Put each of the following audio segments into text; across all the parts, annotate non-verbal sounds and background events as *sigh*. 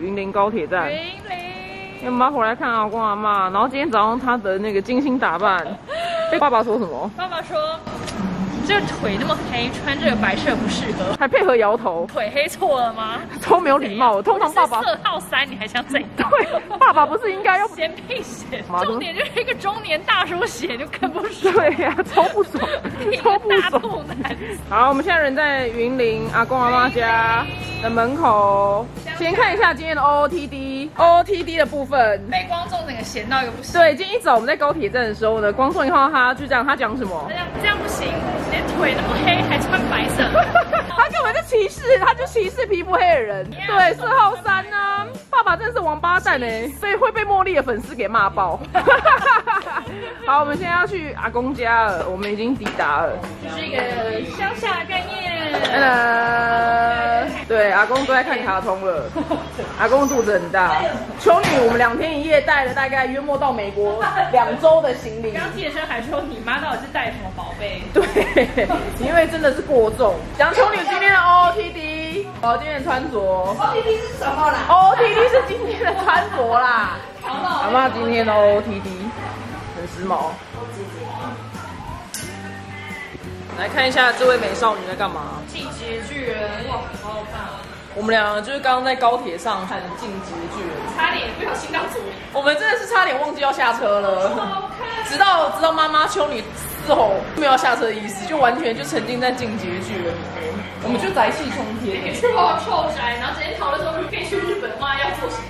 云林高铁站。云林，要妈回来看阿公阿妈，然后今天早上他的那个精心打扮，被 *laughs* 爸爸说什么？爸爸说，这腿那么黑，穿这个白色不适合。还配合摇头，腿黑错了吗？超没有礼貌。通常爸爸色号三，你还想怎样？*laughs* 对，爸爸不是应该要嫌屁嫌妈，重点就是一个中年大叔写就更不爽，*laughs* 对呀、超不爽，一超不爽。好，我们现在人在云林阿公阿妈家的门口，先看一下今天的 OOTD OOTD 的部分。被光众整个闲到一个不行。对，今天一早我们在高铁站的时候呢，光众一看到他就这样，他讲什么这？样这样不行，连腿那么黑还穿白色，他根本就歧视，他就歧视皮肤黑的人。对，四号三呢、爸爸真是王八蛋哎，所以会被茉莉的粉丝给骂爆。好，我们现在要去阿公家了，我们已经抵达了。就是一个乡下的概念。呃，对，阿公都在看卡通了。阿公肚子很大。秋女，我们两天一夜带了大概约莫到美国两周的行李。刚健身还说你妈到底是带什么宝贝？对，*laughs* 因为真的是过重。杨秋女今天的 OOTD，哦，今天的穿着。OOTD 是什么啦？OOTD 是今天的穿着啦。阿妈今天的 OOTD 很时髦。来看一下这位美少女在干嘛？气质巨人，哇，好好看啊！我们两个就是刚刚在高铁上看《进击的巨人》，差点不小心当主。我们真的是差点忘记要下车了。好看。直到直到妈妈秋女嘶吼没有要下车的意思，就完全就沉浸在进击的巨人里面，我们就宅气冲天，去泡臭宅，然后直接讨论说可以去日本的话要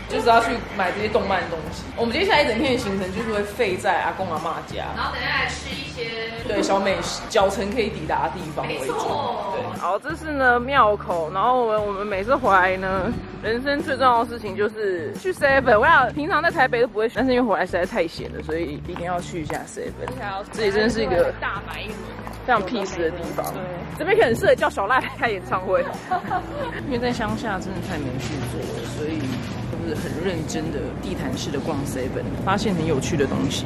就是要去买这些动漫的东西。我们接下来一整天的行程就是会废在阿公阿妈家，然后等下来吃一些。对小美脚程可以抵达的地方为没主。错对，好，这是呢庙口，然后我们我们每次回来呢，人生最重要的事情就是去 Seven。我想平常在台北都不会去，但是因为回来实在太闲了，所以一定要去一下 Seven。这里真的是一个大买一轮。非常 peace 的地方。这边可能很适合叫小赖来开演唱会，*laughs* 因为在乡下真的太没事做了，所以很认真的地毯式的逛 seven，发现很有趣的东西。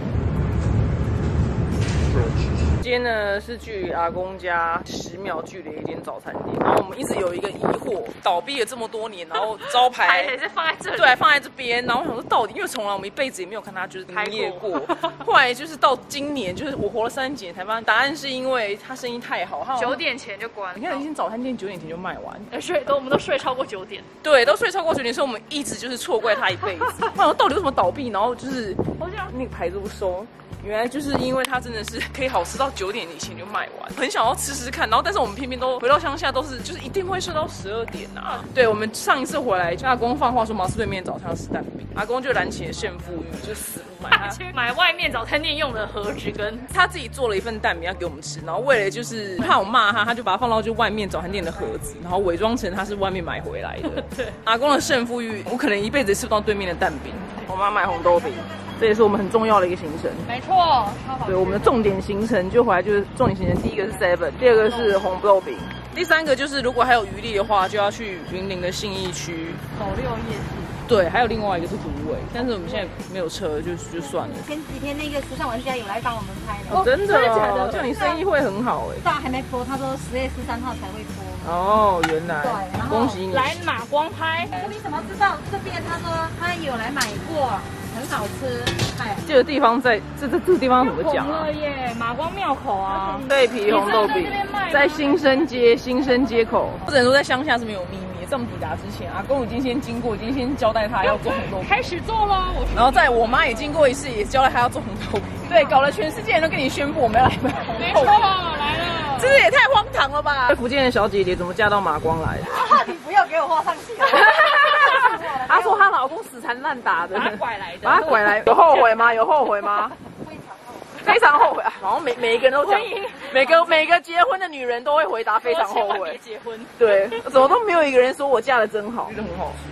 今天呢是距离阿公家十秒距离的一间早餐店，然后我们一直有一个疑惑，倒闭了这么多年，然后招牌还是放在这里。对，放在这边。然后我想说，到底因为从来我们一辈子也没有看他就是营业过。后来就是到今年，就是我活了三年才发现，答案是因为他生意太好。九，点前就关了。你看一间早餐店九点前就卖完，呃睡都我们都睡超过九点。对，都睡超过九点，所以我们一直就是错怪他一辈子。*laughs* 我想说到底为什么倒闭？然后就是那个牌子不收。原来就是因为它真的是可以好吃到九点以前就卖完，很想要吃吃看，然后但是我们偏偏都回到乡下都是就是一定会睡到十二点啊。对，我们上一次回来，就阿公放话说马斯对面早餐要吃蛋饼，阿公就燃起了炫富欲，就死不买它。去 *laughs* 买外面早餐店用的盒子跟他自己做了一份蛋饼要给我们吃，然后为了就是怕我骂他，他就把它放到就外面早餐店的盒子，然后伪装成他是外面买回来的。对 *laughs* 阿公的胜负欲，我可能一辈子吃不到对面的蛋饼。我妈买红豆饼，这也是我们很重要的一个行程。没错，超好对，我们的重点行程就回来就是重点行程，第一个是 seven，第二个是红豆饼，第三个就是如果还有余力的话，就要去云林的信义区。走六夜市。对，还有另外一个是芦苇，但是我们现在没有车，就就算了。前几天那个时尚玩家有来帮我们拍的，哦，真的假的哦，叫你生意会很好哎。大还没播，他说十月十三号才会播。哦，原来，对恭喜你。来马光拍，你怎么知道这边？他说他有来买过，很好吃。哎，这个地方在这这这个地方怎么讲啊？耶，马光庙口啊。对皮红豆饼在新生街新生街口，我只能说在乡下是没有秘密。在我们抵达之前，阿公已经先经过，已经先交代他要做红豆饼，开始做喽，我然后在我妈也经过一次，也交代他要做红豆饼。对，搞得全世界人都跟你宣布我们要来买红没错，豆饼，来了。这也太荒唐了吧！福建的小姐姐怎么嫁到马光来？*laughs* 你不要给我画上去。她说她老公死缠烂打的，把他拐来的把她拐来，*laughs* 有后悔吗？有后悔吗？*laughs* 非常后悔啊！好像每每一个人都讲每个每个结婚的女人都会回答非常后悔。结婚。对，怎么都没有一个人说我嫁的真好，觉得很好吃。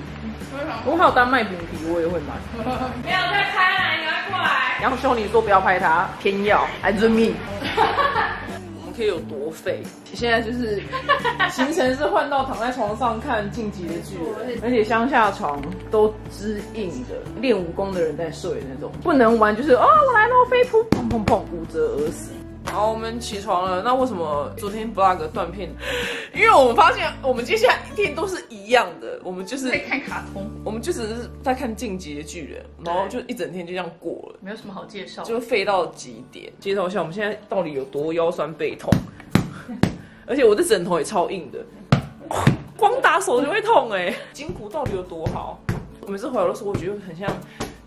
我还有丹麦饼皮，我也会买。*laughs* 没有在拍啦，你赶快过来。然后兄弟说不要拍他，偏要，I do me。可以有多废？现在就是行程是换到躺在床上看《晋级的巨人》，而且乡下床都支硬的，练武功的人在睡那种，不能玩就是哦我来喽飞扑，砰砰砰，骨折而死。好，我们起床了。那为什么昨天 vlog 断片？*laughs* 因为我们发现我们接下来一天都是一样的，我们就是在看卡通，我们就只是在看《进击的巨人》，然后就一整天就这样过了，没有什么好介绍。就废到极点。介绍一下我们现在到底有多腰酸背痛，*laughs* 而且我的枕头也超硬的，*laughs* 光打手就会痛哎、筋骨到底有多好？我每次回来都说，我觉得很像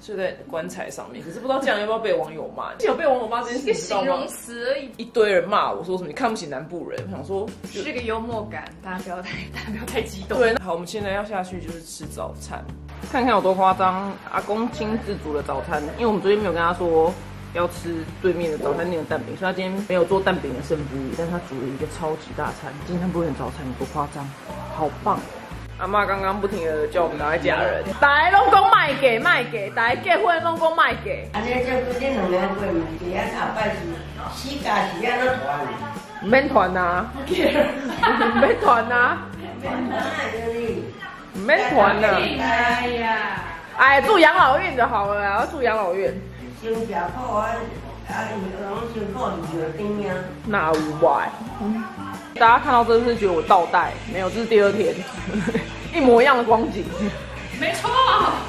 睡在棺材上面，可是不知道这样要不要被网友骂？*laughs* 有被网友骂这件事，一个形容？词而已，一堆人骂我说什么你看不起南部人，我想说是个幽默感，大家不要太，大家不要太激动。对，好，我们现在要下去就是吃早餐，看看有多夸张。阿公亲自煮的早餐，因为我们昨天没有跟他说要吃对面的早餐店的蛋饼，所以他今天没有做蛋饼的胜负欲，但他煮了一个超级大餐，今天不会很早餐有多夸张，好棒。阿妈刚刚不停的叫我们来家人，来拢讲卖给卖给，来结婚拢讲卖给，安尼照顾恁两个过嘛，第啊，下摆是死家是安怎团？唔免团呐，*laughs* 唔免团呐，哪会你？唔免团呐。哎呀，哎，住养老院就好了，要住养老院。先吃苦啊，啊，伊拢辛苦是着顶啊。那。大家看到真是不是觉得我倒带？没有，这是第二天，*laughs* 一模一样的光景。没错，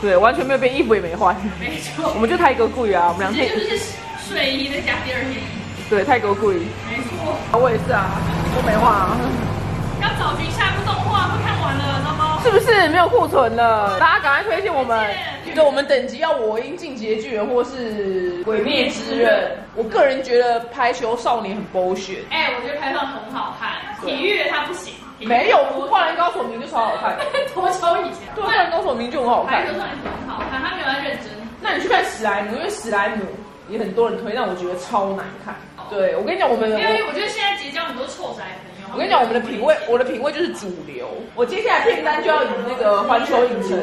对，完全没有变，衣服也没换。没错，我们就泰国贵啊，我们两天就是睡衣再加第二天衣，对泰国贵。没错。我也是啊，都没换啊，要找寻下部动画都看完了，那么。是不是没有库存了？大家赶快推荐我们推。荐对，我们等级要我应进阶巨人或是鬼灭之刃。我个人觉得排球少年很 bullshit。哎、我觉得排放很好看，体育的他不行。没有，灌篮高手明就超好看。*laughs* 多久以前？对，灌篮高手明就很好看排。球少年很好看，他没有在认真。那你去看史莱姆，因为史莱姆也很多人推，但我觉得超难看。对，我跟你讲，我们因为我觉得现在结交很多臭宅朋友。我跟你讲，我们的品味，我的品味就是主流。我接下来片单就要以那个环球影城，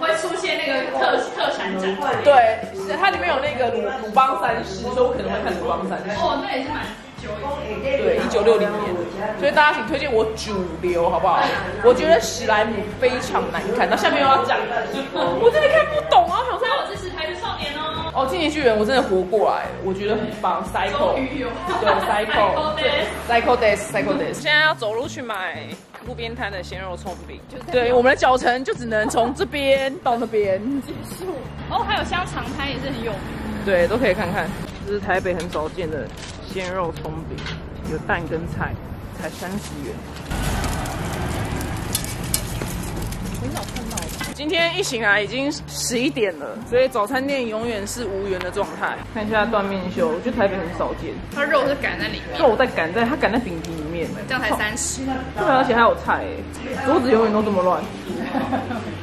会出现那个特特产展。对，是它里面有那个鲁鲁邦三世，所以我可能会看鲁邦三世。哦，那也是蛮久以前。对，一九六零年，所以大家请推荐我主流好不好？我觉得史莱姆非常难看，那下面又要讲，*laughs* 我真的看不懂啊！我想说，那我支持排球少年哦。哦，进击巨人我真的活过来，我觉得很棒，Cycle，对，Cycle，Cycle Cycle Days，Cycle Days。现在要走路去买路边摊的鲜肉葱饼，对，我们的脚程就只能从这边到那边 *laughs* 结束。哦，还有香肠摊也是很有名。对，都可以看看。这是台北很少见的鲜肉葱饼，有蛋跟菜，才三十元。很少看到的。今天一醒来已经十一点了，所以早餐店永远是无缘的状态。看一下断面秀，我觉得台北很少见，它肉是擀在里面，肉在擀在它擀在饼皮里面，这样才三十。对，而且还有菜哎，桌子永远都这么乱。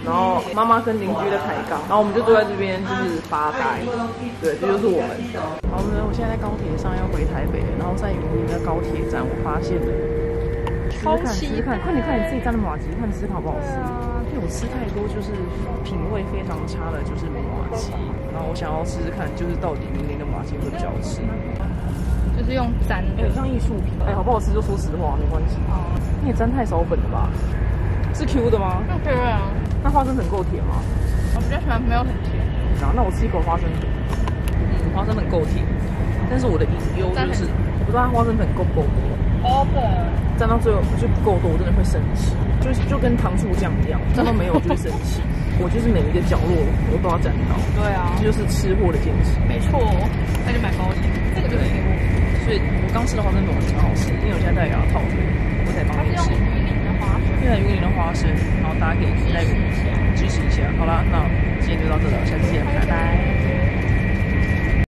然后妈妈跟邻居在抬杠，然后我们就坐在这边就是发呆。对，这就是我们。好呢，我现在在高铁上要回台北，然后在云林的高铁站，我发现了。好吃吃期看，快点看你自己蘸的马吉，看吃看好不好吃。我吃太多就是品味非常差的，就是马吉。然后我想要试试看，就是到底云林的马吉会比较好吃。就是用粘哎、很像艺术品。哎、好不好吃就说实话，没关系。哦你也沾太少粉了吧？是 Q 的吗？对啊，那花生粉够甜吗？我比较喜欢没有很甜。然后那我吃一口花生粉，嗯，花生粉够甜，但是我的隐忧就是我不知道它花生粉够不够多，哦对，沾到最后就不够多，我真的会生气，就是就跟糖醋酱一样，沾到没有我就会生气，我就是每一个角落我都要沾到，对啊，这就是吃货的坚持。没错，那就买包甜，这个就可以给我。所以我刚吃的花生粉我觉得很好吃，因为我现在在给它套着，我才方它是用便吃。鱼鳞的花生。对啊，云林的花生，然后大家可以期待支持一下。好啦，那今天就到这了，下次见，拜拜。